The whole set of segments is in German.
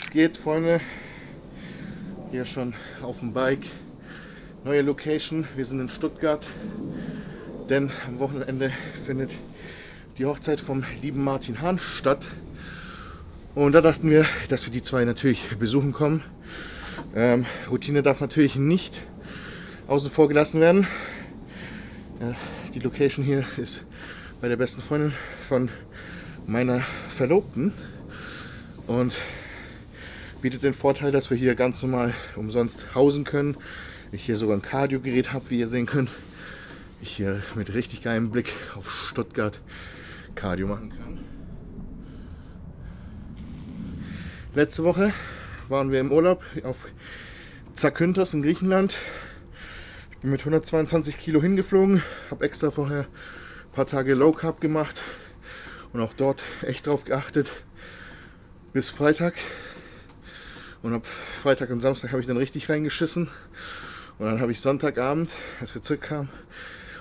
Was geht, Freunde? Hier schon auf dem Bike. Neue Location. Wir sind in Stuttgart. Denn am Wochenende findet die Hochzeit vom lieben Martin Hahn statt. Und da dachten wir, dass wir die zwei natürlich besuchen kommen. Ähm, Routine darf natürlich nicht außen vor gelassen werden. Ja, die Location hier ist bei der besten Freundin von meiner Verlobten und bietet den Vorteil, dass wir hier ganz normal umsonst hausen können. Ich hier sogar ein Cardio-Gerät habe, wie ihr sehen könnt. Ich hier mit richtig geilem Blick auf Stuttgart Cardio machen kann. Letzte Woche waren wir im Urlaub auf Zakynthos in Griechenland. Ich bin mit 122 Kilo hingeflogen, habe extra vorher ein paar Tage Low Carb gemacht und auch dort echt drauf geachtet bis Freitag. Und ab Freitag und Samstag habe ich dann richtig reingeschissen. Und dann habe ich Sonntagabend, als wir zurückkamen,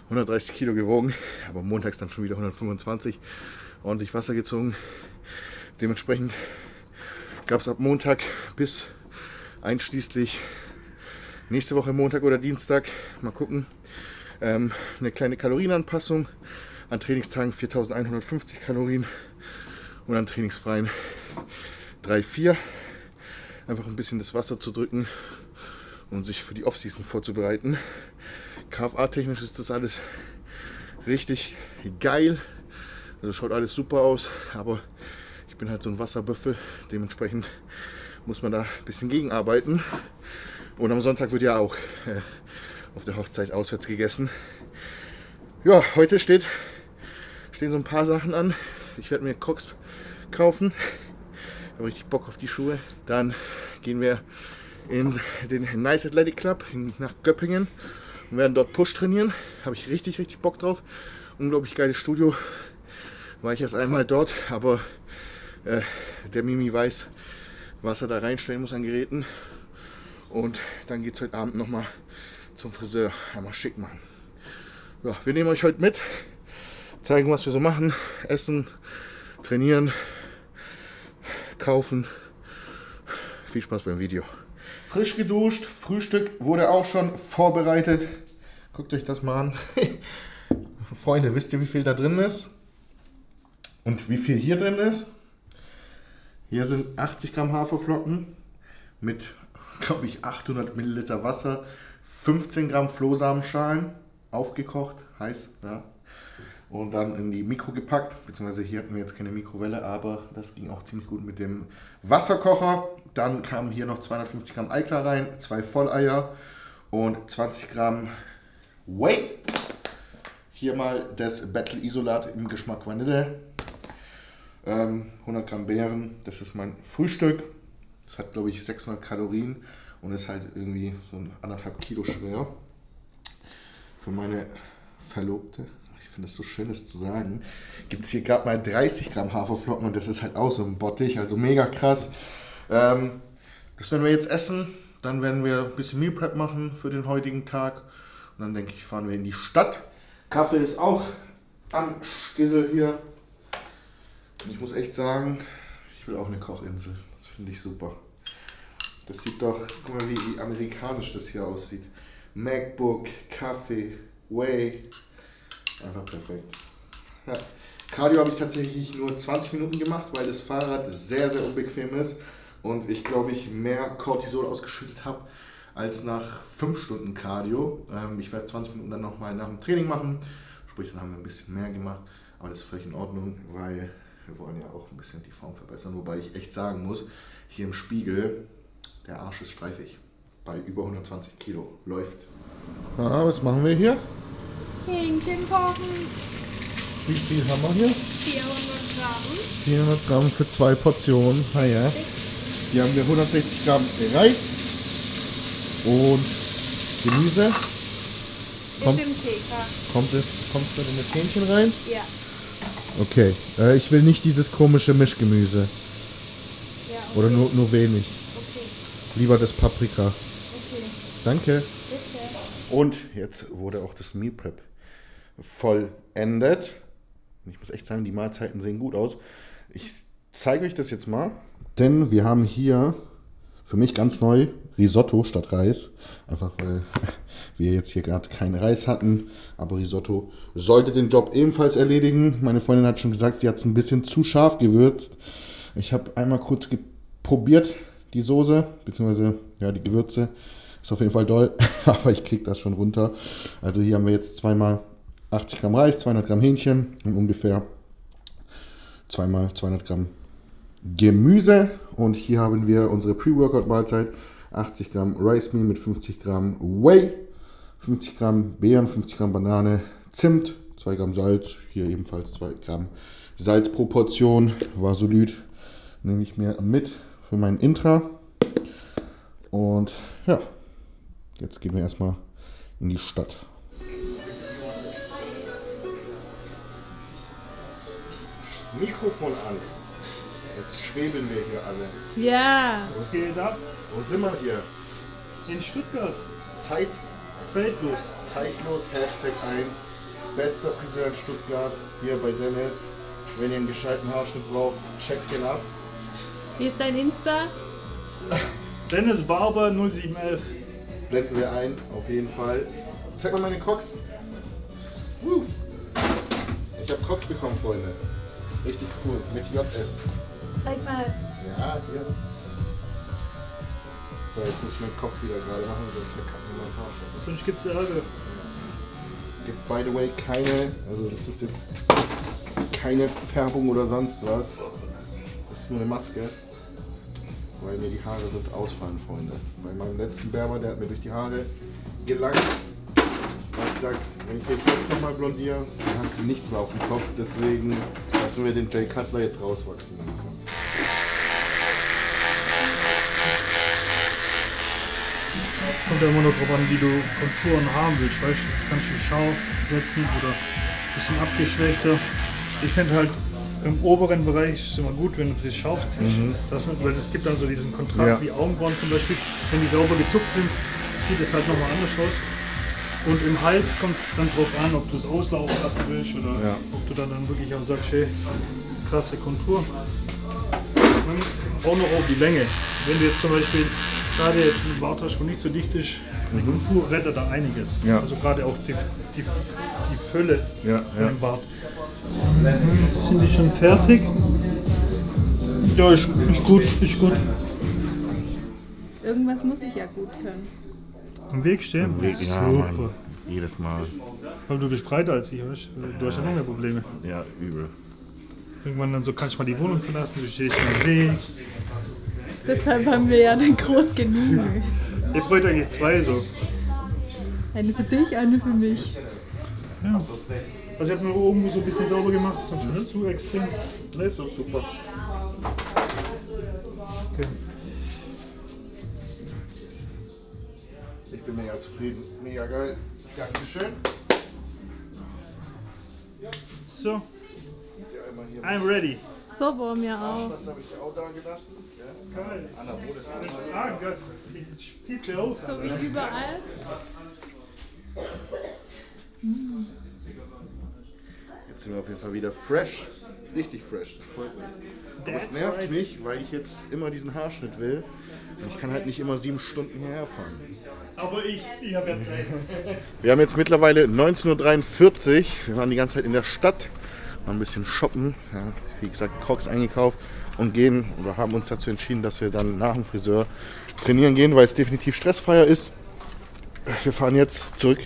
130 Kilo gewogen, aber montags dann schon wieder 125, ordentlich Wasser gezogen. Dementsprechend gab es ab Montag bis einschließlich nächste Woche Montag oder Dienstag, mal gucken, ähm, eine kleine Kalorienanpassung. An Trainingstagen 4150 Kalorien und an trainingsfreien 3, 4. Einfach ein bisschen das Wasser zu drücken und sich für die Offseason vorzubereiten. KFA-technisch ist das alles richtig geil. Also schaut alles super aus, aber ich bin halt so ein Wasserbüffel. Dementsprechend muss man da ein bisschen gegenarbeiten. Und am Sonntag wird ja auch äh, auf der Hochzeit auswärts gegessen. Ja, heute steht, stehen so ein paar Sachen an. Ich werde mir Crocs kaufen. Ich habe richtig Bock auf die Schuhe. Dann gehen wir in den Nice Athletic Club nach Göppingen und werden dort Push trainieren. Habe ich richtig, richtig Bock drauf. Unglaublich geiles Studio. War ich erst einmal dort, aber äh, der Mimi weiß, was er da reinstellen muss an Geräten. Und dann geht es heute Abend nochmal zum Friseur. Einmal schick machen. Ja, wir nehmen euch heute mit, zeigen, was wir so machen, essen, trainieren, kaufen. Viel Spaß beim Video. Frisch geduscht, Frühstück wurde auch schon vorbereitet. Guckt euch das mal an. Freunde, wisst ihr, wie viel da drin ist? Und wie viel hier drin ist? Hier sind 80 Gramm Haferflocken mit, glaube ich, 800 Milliliter Wasser, 15 Gramm Flohsamenschalen, aufgekocht, heiß, ja. Und dann in die Mikro gepackt, beziehungsweise hier hatten wir jetzt keine Mikrowelle, aber das ging auch ziemlich gut mit dem Wasserkocher. Dann kamen hier noch 250 Gramm Eiklar rein, zwei Volleier und 20 Gramm Whey. Hier mal das Battle Isolat im Geschmack Vanille. Ähm, 100 Gramm Beeren, das ist mein Frühstück. Das hat glaube ich 600 Kalorien und ist halt irgendwie so ein anderthalb Kilo schwer. Für meine Verlobte, finde es so schön, das zu sagen, gibt es hier gerade mal 30 Gramm Haferflocken und das ist halt auch so ein Bottich, also mega krass. Ähm, das werden wir jetzt essen, dann werden wir ein bisschen Meal Prep machen für den heutigen Tag und dann denke ich, fahren wir in die Stadt. Kaffee ist auch am Stissel hier. Und ich muss echt sagen, ich will auch eine Kochinsel. Das finde ich super. Das sieht doch, guck mal, wie amerikanisch das hier aussieht. MacBook, Kaffee, Way. Einfach perfekt. Ja. Cardio habe ich tatsächlich nur 20 Minuten gemacht, weil das Fahrrad sehr, sehr unbequem ist und ich glaube ich mehr Cortisol ausgeschüttet habe als nach 5 Stunden Cardio. Ähm, ich werde 20 Minuten dann nochmal nach dem Training machen, sprich dann haben wir ein bisschen mehr gemacht, aber das ist völlig in Ordnung, weil wir wollen ja auch ein bisschen die Form verbessern, wobei ich echt sagen muss, hier im Spiegel, der Arsch ist streifig. Bei über 120 Kilo läuft. Ah, was machen wir hier? Hähnchen kochen. Wie viel haben wir hier? 400 Gramm. 400 Gramm für zwei Portionen. Ah ja. Hier haben wir 160 Gramm Reis und Gemüse. Kommt, kommt es kommt es in das Hähnchen rein? Ja. Okay. Äh, ich will nicht dieses komische Mischgemüse. Ja, okay. Oder nur, nur wenig. Okay. Lieber das Paprika. Okay. Danke. Bitte. Und jetzt wurde auch das Meal Prep vollendet. Ich muss echt sagen, die Mahlzeiten sehen gut aus. Ich zeige euch das jetzt mal. Denn wir haben hier für mich ganz neu Risotto statt Reis. Einfach weil wir jetzt hier gerade keinen Reis hatten. Aber Risotto sollte den Job ebenfalls erledigen. Meine Freundin hat schon gesagt, sie hat es ein bisschen zu scharf gewürzt. Ich habe einmal kurz probiert, die Soße, beziehungsweise ja, die Gewürze. Ist auf jeden Fall doll, aber ich kriege das schon runter. Also hier haben wir jetzt zweimal 80 Gramm Reis, 200 Gramm Hähnchen und ungefähr zweimal 200 Gramm Gemüse. Und hier haben wir unsere Pre-Workout-Mahlzeit. 80 Gramm Rice Meal mit 50 Gramm Whey, 50 Gramm Beeren, 50 Gramm Banane, Zimt, 2 Gramm Salz, hier ebenfalls 2 Gramm Salz pro. Vasolid nehme ich mir mit für meinen Intra. Und ja, jetzt gehen wir erstmal in die Stadt. Mikrofon an. Jetzt schwebeln wir hier alle. Ja. Was geht ab? Wo sind wir hier? In Stuttgart. Zeit, Zeitlos. zeitlos, Hashtag 1. Bester Friseur in Stuttgart, hier bei Dennis. Wenn ihr einen gescheiten Haarschnitt braucht, checkt ihn ab. Wie ist dein Insta? Dennis Barber 0711. Blenden wir ein, auf jeden Fall. Zeig mal meine Crocs. Ich habe Crocs bekommen, Freunde. Richtig cool, mit JS. Zeig mal. Ja, hier. So, jetzt muss ich meinen Kopf wieder gerade machen, sonst verkacken wir mein Haarschnitt. Sonst gibt's Ärger. Gibt by the way keine, also das ist jetzt keine Färbung oder sonst was. Das ist nur eine Maske. Weil mir die Haare sonst ausfallen, Freunde. Bei meinem letzten Berber, der hat mir durch die Haare gelangt. Hat gesagt, wenn ich dich jetzt nochmal blondiere, dann hast du nichts mehr auf dem Kopf. Deswegen lassen wir den Jay Cutler jetzt rauswachsen lassen. Kommt ja immer noch drauf an, wie du Konturen haben willst. Weißt du, kannst du scharf setzen oder ein bisschen abgeschwächter. Ich finde halt im oberen Bereich ist es immer gut, wenn du das scharf ziehst. Das, weil es gibt dann so diesen Kontrast Ja. wie Augenbrauen zum Beispiel. Wenn die sauber gezupft sind, sieht es halt nochmal anders aus. Und im Hals kommt dann drauf an, ob du es auslaufen lassen willst oder Ja. ob du dann, dann wirklich auch sagst, hey, krasse Kontur. Und auch noch auf die Länge. Wenn du jetzt zum Beispiel gerade jetzt einen Bart hast, wo nicht so dicht ist, die Kontur rettet da einiges. Ja. Also gerade auch die, die, die Fülle Ja, von dem Bart. Sind die schon fertig? Ja, ist, ist gut, ist gut. Irgendwas muss ich ja gut können. Am Weg stehen? Super. Jedes Mal. Weil du bist breiter als ich, weißt du? Du hast ja noch mehr Probleme. Ja, übel. Irgendwann dann so kannst du mal die Wohnung verlassen, du stehst im Weg. Deshalb haben wir ja dann groß genug. Ihr freut eigentlich zwei so. Eine für dich, eine für mich. Ja. Also ich habe nur oben so ein bisschen sauber gemacht, sonst ist nicht zu extrem. Ne? Das ist super. Okay. Bin mega zufrieden. Mega geil. Dankeschön. So, I'm ready. So wollen wir auch. Das habe ich dir auch da gelassen. Ja. Geil. Anna, wo das Ah, Gott. Ich zieh's dir auf. So wie überall. Jetzt sind wir auf jeden Fall wieder fresh. Richtig fresh. Das freut mich. Aber es nervt right. mich, weil ich jetzt immer diesen Haarschnitt will. Und ich kann halt nicht immer sieben Stunden hierher fahren. Aber ich, ich habe ja Zeit. Wir haben jetzt mittlerweile 19.43 Uhr. Wir waren die ganze Zeit in der Stadt, waren ein bisschen shoppen. Ja, wie gesagt, Crocs eingekauft und gehen oder haben uns dazu entschieden, dass wir dann nach dem Friseur trainieren gehen, weil es definitiv stressfreier ist. Wir fahren jetzt zurück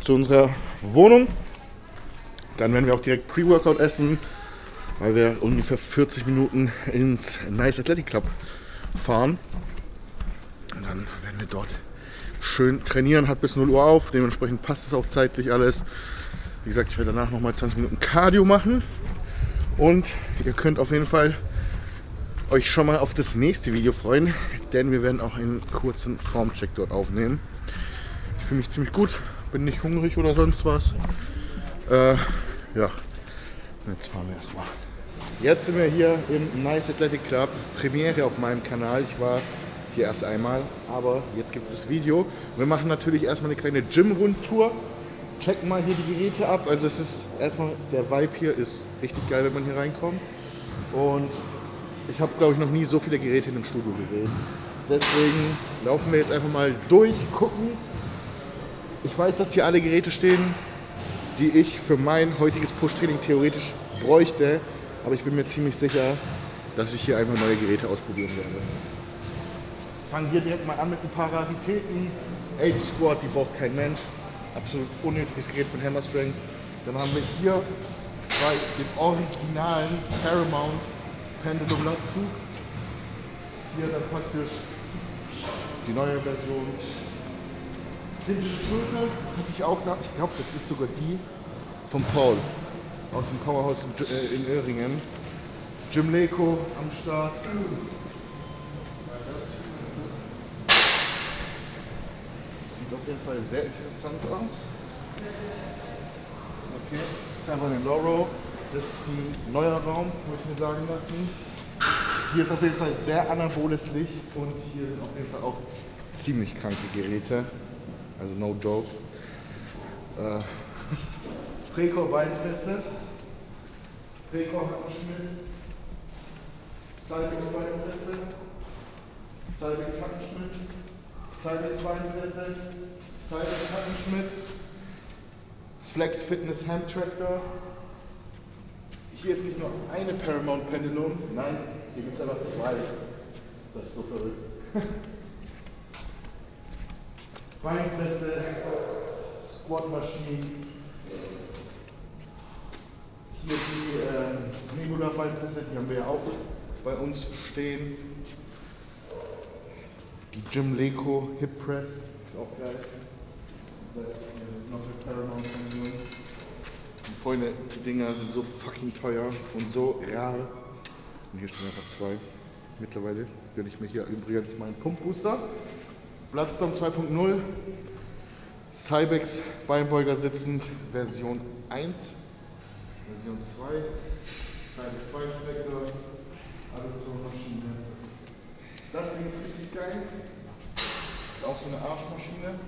zu unserer Wohnung. Dann werden wir auch direkt Pre-Workout essen, weil wir ungefähr 40 Minuten ins Nice Athletic Club fahren. Und dann werden wir dort schön trainieren, hat bis 0 Uhr auf, dementsprechend passt es auch zeitlich alles. Wie gesagt, ich werde danach nochmal 20 Minuten Cardio machen und ihr könnt auf jeden Fall euch schon mal auf das nächste Video freuen, denn wir werden auch einen kurzen Formcheck dort aufnehmen. Ich fühle mich ziemlich gut, bin nicht hungrig oder sonst was. Äh, ja, jetzt fahren wir erstmal. Jetzt sind wir hier im Nice Athletic Club, Premiere auf meinem Kanal. Ich war hier erst einmal, aber jetzt gibt es das Video. Wir machen natürlich erstmal eine kleine Gym-Rundtour. Checken mal hier die Geräte ab. Also es ist erstmal, der Vibe hier ist richtig geil, wenn man hier reinkommt. Und ich habe, glaube ich, noch nie so viele Geräte in einem Studio gesehen. Deswegen laufen wir jetzt einfach mal durch, gucken. Ich weiß, dass hier alle Geräte stehen, die ich für mein heutiges Push-Training theoretisch bräuchte. Aber ich bin mir ziemlich sicher, dass ich hier einfach neue Geräte ausprobieren werde. Fangen hier direkt mal an mit ein paar Raritäten. Age Squad, die braucht kein Mensch. Absolut unnötiges Gerät von Hammer Strength. Dann haben wir hier zwei, den originalen Paramount Pendulum Langzug. Hier dann praktisch die neue Version. Hintere Schulter hatte ich auch da. Ich glaube, das ist sogar die von Paul aus dem Powerhouse in, äh, in Öhringen. Jim Leko am Start. Sieht auf jeden Fall sehr interessant aus. Okay, das ist einfach eine Loro. Das ist ein neuer Raum, muss ich mir sagen lassen. Hier ist auf jeden Fall sehr anaboles Licht und hier sind auf jeden Fall auch ziemlich kranke Geräte. Also no joke. Äh, Precor Beinpresse, Precor Hackenschmidt, Cybex Beinpresse, Cybex Hackenschmidt, Cybex Beinpresse, Cybex Hackenschmidt, Flex Fitness Hand Tractor. Hier ist nicht nur eine Paramount Pendulum, nein, hier gibt es aber zwei. Das ist so verrückt. Beinpresse, Squat-Maschinen. Hier die äh, Nebula Beinpresse, die haben wir ja auch bei uns stehen. Die Jim Leco Hip Press, ist auch geil. Pendulum. Und Freunde, die Dinger sind so fucking teuer und so rar. Und hier stehen einfach zwei. Mittlerweile gönne ich mir hier übrigens meinen Pumpbooster. Bloodstone 2.0. Cybex Beinbeuger sitzend, Version 1. Version 2. Cybex Beinstecker. Adduktormaschine. Das Ding ist richtig geil. Ist auch so eine Arschmaschine,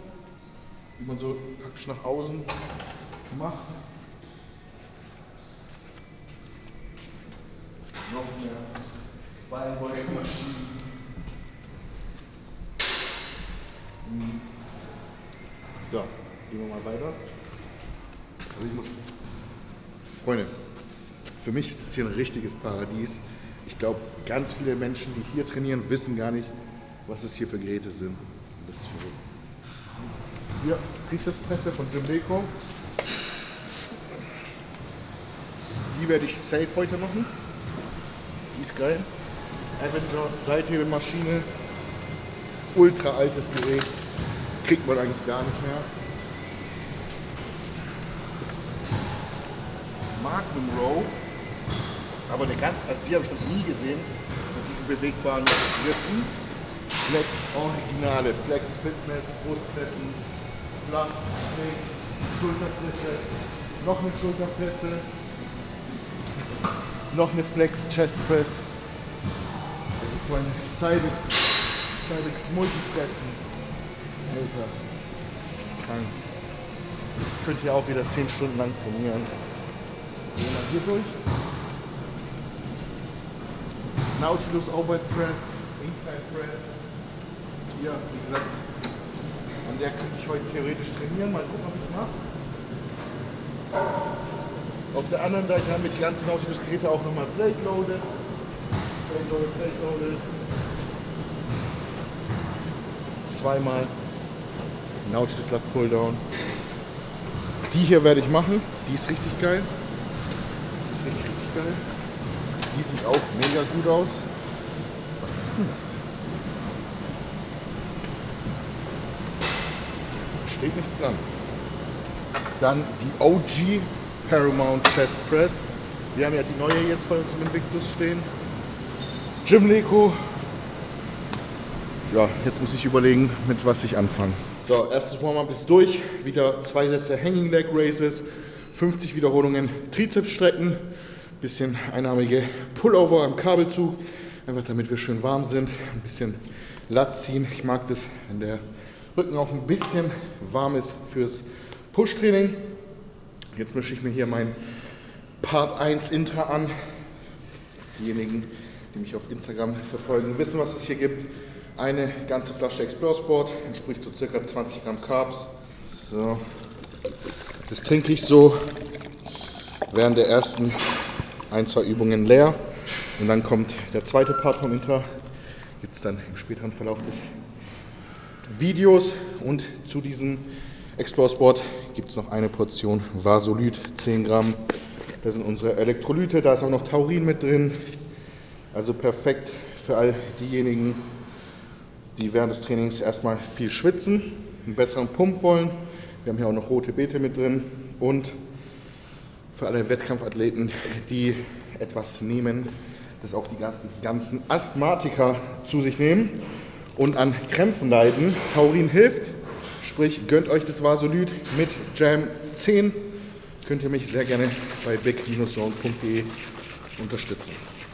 die man so praktisch nach außen macht. noch mehr Beinbeugemaschinen. Hm. So, gehen wir mal weiter. Also ich muss. Freunde, für mich ist es hier ein richtiges Paradies. Ich glaube, ganz viele Menschen, die hier trainieren, wissen gar nicht, was es hier für Geräte sind. Das ist verrückt. Hier, Trizepspresse von Jim Beko. Die werde ich safe heute machen. Die ist geil. Avenger, Seithebemaschine. Ultra altes Gerät. Kriegt man eigentlich gar nicht mehr. Row. Aber eine ganz, also die habe ich noch nie gesehen. Mit diesen bewegbaren Griffen. Flex Originale, Flex Fitness, Brustpressen, Flach, Schräg, Schulterpresse, noch eine Schulterpresse, noch eine Flex Chest Press. Also von Cybex, Cybex Multipressen. Alter, das ist krank. Ich könnte hier auch wieder 10 Stunden lang trainieren. Gehen mal hier durch. Nautilus Overhead Press, Incline Press. Hier, wie gesagt, an der könnte ich heute theoretisch trainieren. Mal gucken, ob ich es mache. Auf der anderen Seite haben wir die ganzen Nautilus-Geräte auch nochmal Plate Loaded. Plate Loaded, Plate Loaded. Zweimal Nautilus Lat Pulldown. Die hier werde ich machen. Die ist richtig geil. Richtig, richtig geil. Die sieht auch mega gut aus. Was ist denn das? Steht nichts dran. Dann die OG Paramount Chest Press. Wir haben ja die neue jetzt bei uns im Invictus stehen. Jim Leco. Ja, jetzt muss ich überlegen, mit was ich anfange. So, erstes Warm-up ist durch. Wieder zwei Sätze Hanging Leg Raises, 50 Wiederholungen Trizeps strecken, bisschen einarmige Pullover am Kabelzug, einfach damit wir schön warm sind. Ein bisschen Lat ziehen. Ich mag das, wenn der Rücken auch ein bisschen warm ist fürs Push-Training. Jetzt mische ich mir hier mein Part 1 Intra an. Diejenigen, die mich auf Instagram verfolgen, wissen, was es hier gibt. Eine ganze Flasche Explore Sport, entspricht so circa 20 Gramm Carbs. So. Das trinke ich so während der ersten ein, zwei Übungen leer. Und dann kommt der zweite Part von Intra. Gibt es dann im späteren Verlauf des Videos. Und zu diesem Explore Sport gibt es noch eine Portion Vasolid, 10 Gramm. Das sind unsere Elektrolyte, da ist auch noch Taurin mit drin. Also perfekt für all diejenigen, die während des Trainings erstmal viel schwitzen, einen besseren Pump wollen. Wir haben hier auch noch rote Beete mit drin und für alle Wettkampfathleten, die etwas nehmen, das auch die ganzen Asthmatiker zu sich nehmen und an Krämpfen leiden. Taurin hilft, sprich gönnt euch das Vasolid mit Jam 10. Könnt ihr mich sehr gerne bei big-zone.de unterstützen.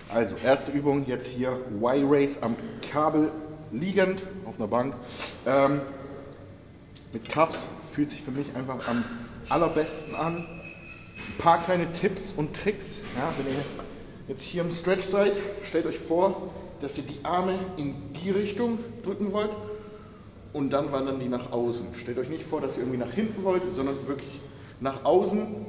Also erste Übung jetzt hier Y-Race am Kabel liegend auf einer Bank. Ähm, mit Cuffs fühlt sich für mich einfach am allerbesten an. Ein paar kleine Tipps und Tricks. Ja, wenn ihr jetzt hier im Stretch seid, stellt euch vor, dass ihr die Arme in die Richtung drücken wollt und dann wandern die nach außen. Stellt euch nicht vor, dass ihr irgendwie nach hinten wollt, sondern wirklich nach außen.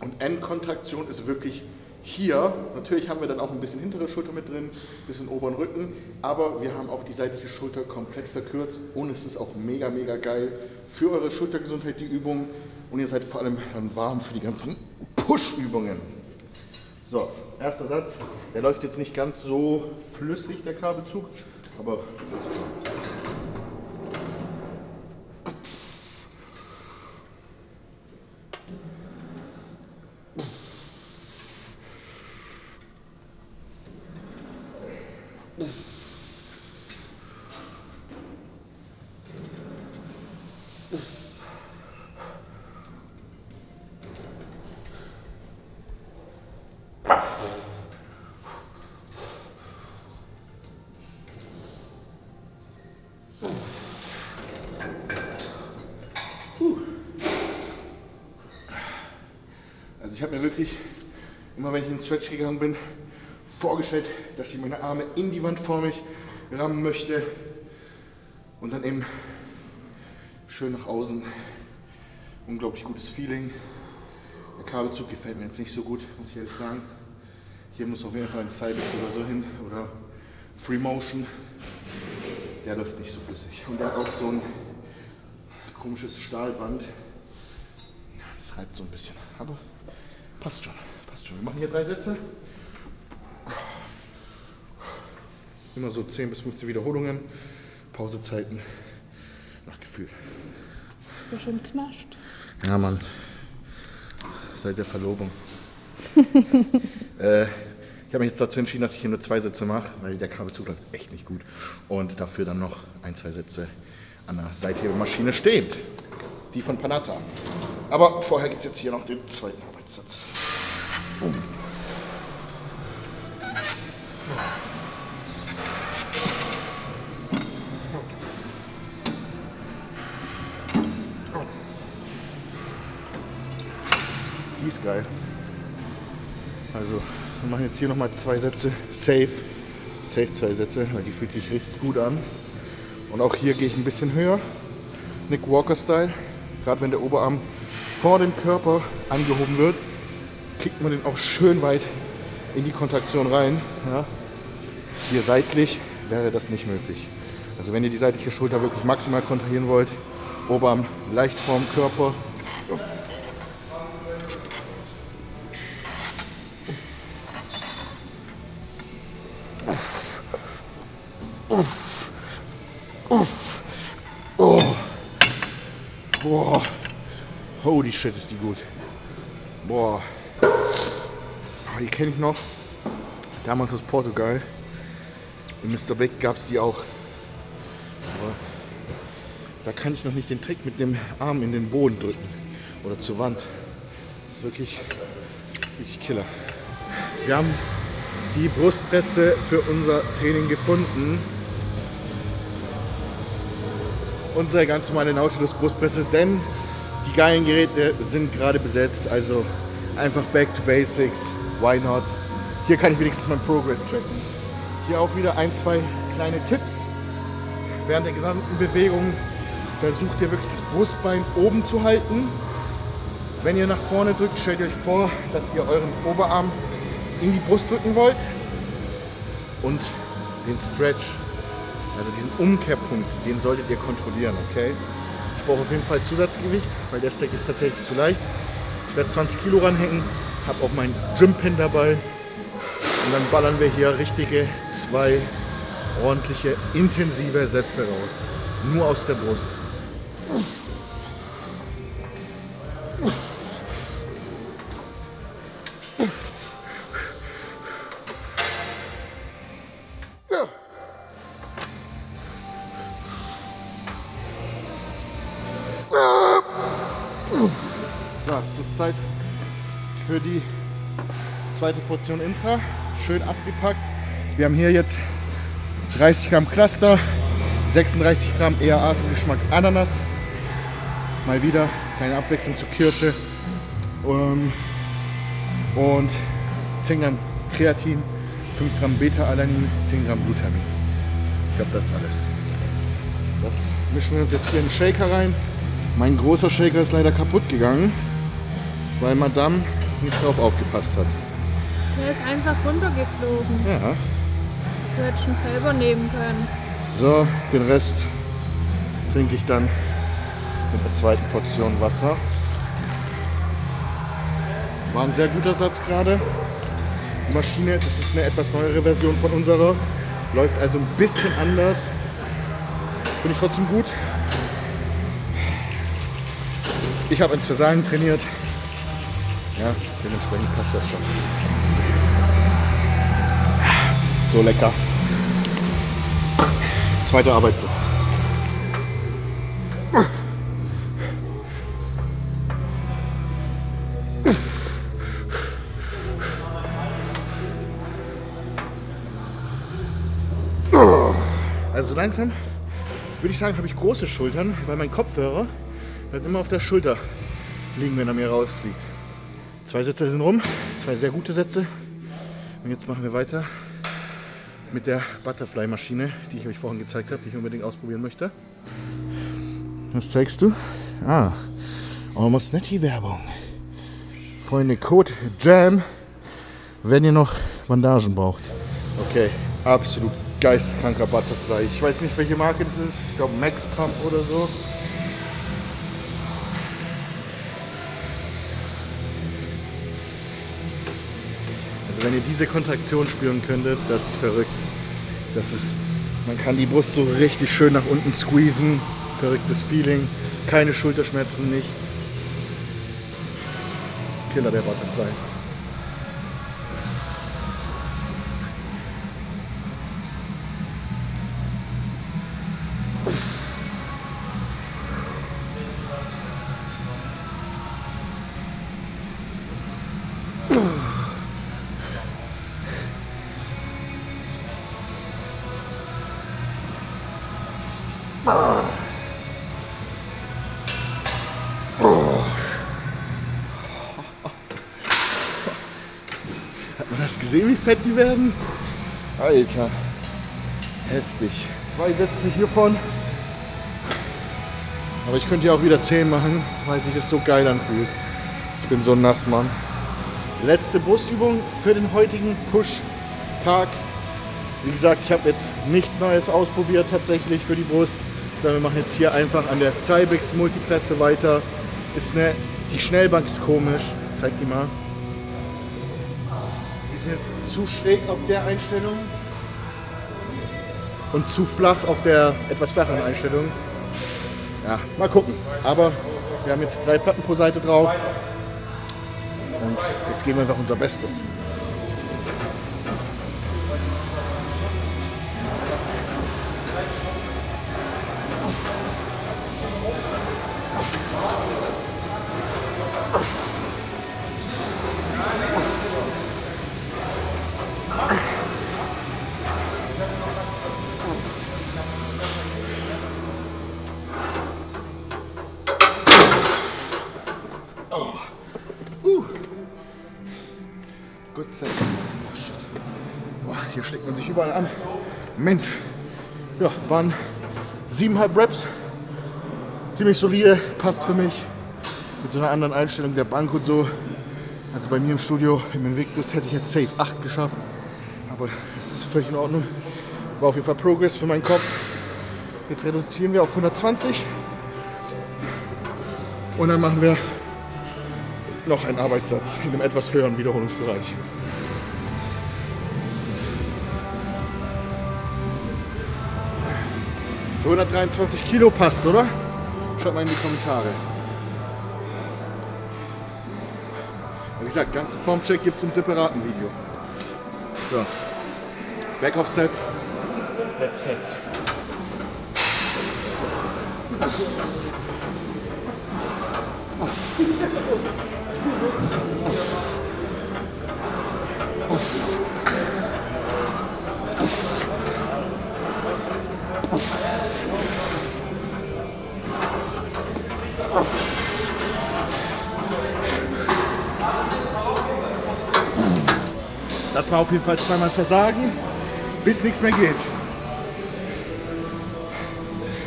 Und Endkontraktion ist wirklich hier, natürlich haben wir dann auch ein bisschen hintere Schulter mit drin, ein bisschen oberen Rücken, aber wir haben auch die seitliche Schulter komplett verkürzt und es ist auch mega, mega geil für eure Schultergesundheit, die Übung. Und ihr seid vor allem warm für die ganzen Push-Übungen. So, erster Satz. Der läuft jetzt nicht ganz so flüssig, der Kabelzug, aber das ist schon. Habe mir wirklich, immer wenn ich in den Stretch gegangen bin, vorgestellt, dass ich meine Arme in die Wand vor mich rammen möchte und dann eben schön nach außen. Unglaublich gutes Feeling. Der Kabelzug gefällt mir jetzt nicht so gut, muss ich ehrlich sagen. Hier muss auf jeden Fall ein Cybex oder so hin oder Free Motion. Der läuft nicht so flüssig. Und der hat auch so ein komisches Stahlband. Das reibt so ein bisschen. Aber passt schon. Passt schon. Wir machen hier drei Sätze. Immer so 10 bis 15 Wiederholungen. Pausezeiten nach Gefühl. Ja, schon knascht. Ja, Mann. Seit der Verlobung. äh, ich habe mich jetzt dazu entschieden, dass ich hier nur zwei Sätze mache, weil der Kabelzug läuft echt nicht gut. Und dafür dann noch ein, zwei Sätze an der Seithebemaschine stehend. Die von Panata. Aber vorher gibt es jetzt hier noch den zweiten Arbeitssatz. Boom. Die ist geil. Also, wir machen jetzt hier nochmal zwei Sätze. Safe. Safe zwei Sätze, weil die fühlt sich richtig gut an. Und auch hier gehe ich ein bisschen höher. Nick Walker-Style. Gerade wenn der Oberarm vor dem Körper angehoben wird, kickt man den auch schön weit in die Kontraktion rein. Ja. Hier seitlich wäre das nicht möglich. Also wenn ihr die seitliche Schulter wirklich maximal kontrahieren wollt, Oberarm leicht vorm Körper. Oh. Boah. Holy shit, ist die gut. Boah. Die kenne ich noch. Damals aus Portugal. In Mr. Big gab es die auch. Aber da kann ich noch nicht den Trick mit dem Arm in den Boden drücken. Oder zur Wand. Das ist wirklich, wirklich Killer. Wir haben die Brustpresse für unser Training gefunden. Unsere ganz normale Nautilus Brustpresse, denn die geilen Geräte sind gerade besetzt. Also einfach back to basics. Why not? Hier kann ich wenigstens meinen Progress tracken. Hier auch wieder ein, zwei kleine Tipps. Während der gesamten Bewegung versucht ihr wirklich das Brustbein oben zu halten. Wenn ihr nach vorne drückt, stellt euch vor, dass ihr euren Oberarm in die Brust drücken wollt und den Stretch, also diesen Umkehrpunkt, den solltet ihr kontrollieren, okay? Ich brauche auf jeden Fall Zusatzgewicht, weil der Stack ist tatsächlich zu leicht. Ich werde 20 Kilo ranhängen, habe auch meinen Gympin dabei und dann ballern wir hier richtige zwei ordentliche, intensive Sätze raus. Nur aus der Brust. Für die zweite Portion Intra. Schön abgepackt. Wir haben hier jetzt 30 Gramm Cluster, 36 Gramm EAAs im Geschmack Ananas. Mal wieder kleine Abwechslung zur Kirsche. Ähm, und 10 Gramm Kreatin, 5 Gramm Beta-Alanin, 10 Gramm Glutamin. Ich glaube, das ist alles. Das mischen wir uns jetzt hier in den Shaker rein. Mein großer Shaker ist leider kaputt gegangen, weil Madame nicht drauf aufgepasst hat. Der ist einfach runtergeflogen. Ja. Du hättest ihn selber nehmen können. So, den Rest trinke ich dann mit der zweiten Portion Wasser. War ein sehr guter Satz gerade. Die Maschine, das ist eine etwas neuere Version von unserer. Läuft also ein bisschen anders. Finde ich trotzdem gut. Ich habe ins Versagen trainiert. Ja, dementsprechend passt das schon. So lecker. Zweiter Arbeitssatz. Also langsam würde ich sagen, habe ich große Schultern, weil mein Kopfhörer bleibt immer auf der Schulter liegen, wenn er mir rausfliegt. Zwei Sätze sind rum, zwei sehr gute Sätze. Und jetzt machen wir weiter mit der Butterfly-Maschine, die ich euch vorhin gezeigt habe, die ich unbedingt ausprobieren möchte. Was zeigst du? Ah, Almost Netty Werbung. Freunde, Code JAM, wenn ihr noch Bandagen braucht. Okay, absolut geistkranker Butterfly. Ich weiß nicht, welche Marke das ist. Ich glaube Max Pump oder so. Wenn ihr diese Kontraktion spüren könntet, das ist verrückt. Das ist, man kann die Brust so richtig schön nach unten squeezen. Verrücktes Feeling. Keine Schulterschmerzen, nicht. Killer der Butterfly. Fett die werden? Alter, heftig. Zwei Sätze hiervon. Aber ich könnte ja auch wieder 10 machen, weil sich das so geil anfühlt. Ich bin so nass, Mann. Letzte Brustübung für den heutigen Push-Tag. Wie gesagt, ich habe jetzt nichts Neues ausprobiert tatsächlich für die Brust. Sondern wir machen jetzt hier einfach an der Cybex Multipresse weiter. Ist eine, die Schnellbank ist komisch. Zeig die mal. Die ist mir zu schräg auf der Einstellung und zu flach auf der etwas flacheren Einstellung. Ja, mal gucken. Aber wir haben jetzt drei Platten pro Seite drauf. Und jetzt geben wir einfach unser Bestes. Gott sei Dank. Oh, shit. Boah, hier steckt man sich überall an. Mensch, ja, waren siebeneinhalb Reps. Ziemlich solide, passt für mich. Mit so einer anderen Einstellung der Bank und so. Also bei mir im Studio im Invictus hätte ich jetzt safe 8 geschafft. Aber es ist völlig in Ordnung. War auf jeden Fall Progress für meinen Kopf. Jetzt reduzieren wir auf 120. Und dann machen wir noch einen Arbeitssatz in einem etwas höheren Wiederholungsbereich. Für 123 Kilo passt, oder? Schreibt mal in die Kommentare. Wie gesagt, ganzen Formcheck gibt es im separaten Video. So. Back of Set. Let's fetz. Das war auf jeden Fall zweimal Versagen, bis nichts mehr geht.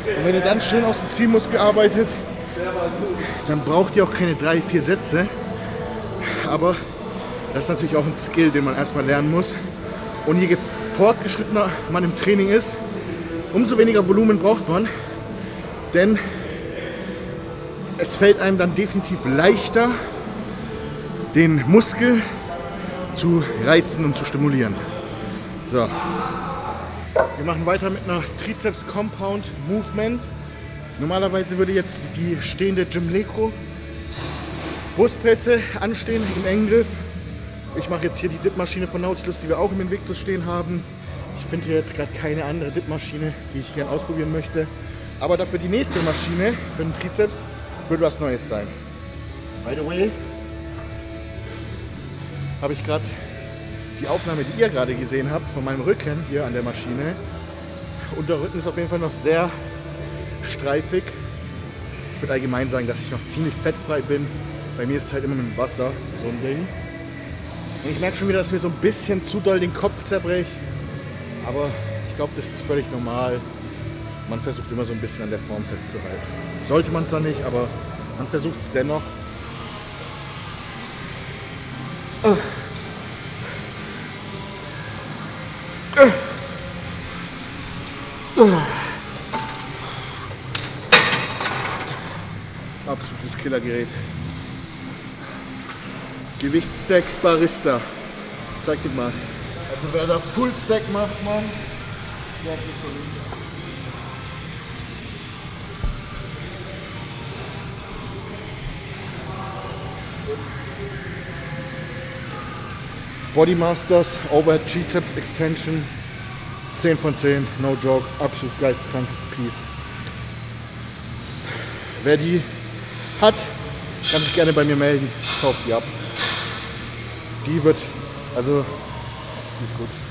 Und wenn ihr dann schön aus dem Zielmuskel arbeitet, dann braucht ihr auch keine drei, vier Sätze. Aber das ist natürlich auch ein Skill, den man erstmal lernen muss. Und je fortgeschrittener man im Training ist, umso weniger Volumen braucht man. Denn es fällt einem dann definitiv leichter, den Muskel zu reizen und zu stimulieren. So. Wir machen weiter mit einer Trizeps Compound Movement. Normalerweise würde jetzt die stehende Jim Lecro Brustpresse anstehen im Enggriff. Ich mache jetzt hier die Dip-Maschine von Nautilus, die wir auch im Invictus stehen haben. Ich finde hier jetzt gerade keine andere Dip-Maschine, die ich gerne ausprobieren möchte. Aber dafür die nächste Maschine für den Trizeps wird was Neues sein. By the way, habe ich gerade die Aufnahme, die ihr gerade gesehen habt, von meinem Rücken hier an der Maschine. Und der Rücken ist auf jeden Fall noch sehr streifig. Ich würde allgemein sagen, dass ich noch ziemlich fettfrei bin. Bei mir ist es halt immer mit dem Wasser so ein Ding. Und ich merke schon wieder, dass mir so ein bisschen zu doll den Kopf zerbricht. Aber ich glaube, das ist völlig normal. Man versucht immer so ein bisschen an der Form festzuhalten. Sollte man zwar nicht, aber man versucht es dennoch. Oh. Absolutes Killergerät. Gewichtsstack Barista. Zeig dir mal. Also wer da Full Stack macht, man, der hat mich verloren. Body Masters, Overhead Triceps Extension, 10 von 10, no joke, absolut geisteskrankes Piece. Wer die hat, kann sich gerne bei mir melden, kauft die ab. Die wird, also, die ist gut.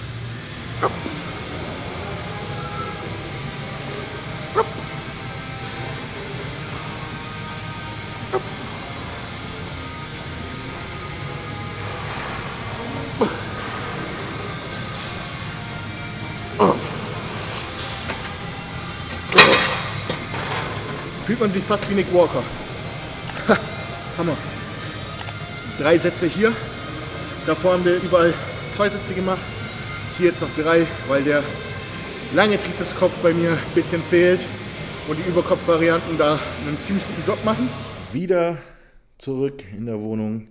Man sich fast wie Nick Walker. Ha, Hammer. Drei Sätze hier. Davor haben wir überall zwei Sätze gemacht. Hier jetzt noch drei, weil der lange Trizepskopf bei mir ein bisschen fehlt und die Überkopfvarianten da einen ziemlich guten Job machen. Wieder zurück in der Wohnung,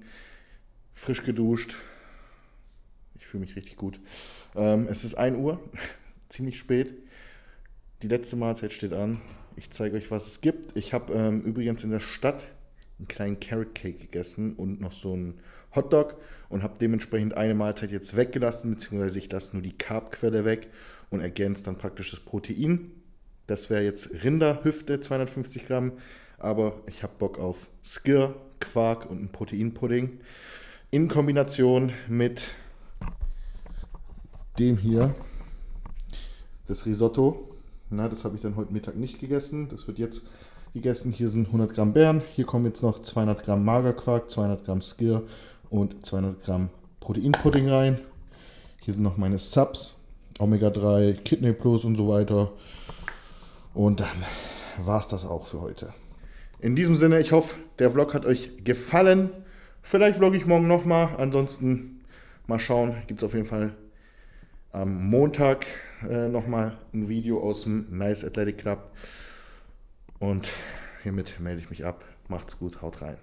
frisch geduscht. Ich fühle mich richtig gut. Ähm, es ist 1 Uhr, ziemlich spät. Die letzte Mahlzeit steht an. Ich zeige euch, was es gibt. Ich habe ähm, übrigens in der Stadt einen kleinen Carrot Cake gegessen und noch so einen Hotdog und habe dementsprechend eine Mahlzeit jetzt weggelassen, beziehungsweise ich lasse nur die Carbquelle weg und ergänze dann praktisch das Protein. Das wäre jetzt Rinderhüfte, 250 Gramm, aber ich habe Bock auf Skir, Quark und einen Proteinpudding in Kombination mit dem hier, das Risotto. Na, das habe ich dann heute Mittag nicht gegessen. Das wird jetzt gegessen. Hier sind 100 Gramm Beeren. Hier kommen jetzt noch 200 Gramm Magerquark, 200 Gramm Skir und 200 Gramm Proteinpudding rein. Hier sind noch meine Subs. Omega-3, Kidney Plus und so weiter. Und dann war es das auch für heute. In diesem Sinne, ich hoffe, der Vlog hat euch gefallen. Vielleicht vlogge ich morgen nochmal. Ansonsten mal schauen. Gibt es auf jeden Fall am Montag äh, nochmal ein Video aus dem Nice Athletic Club. Und hiermit melde ich mich ab. Macht's gut, haut rein.